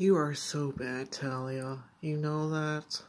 You are so bad, Talia. You know that?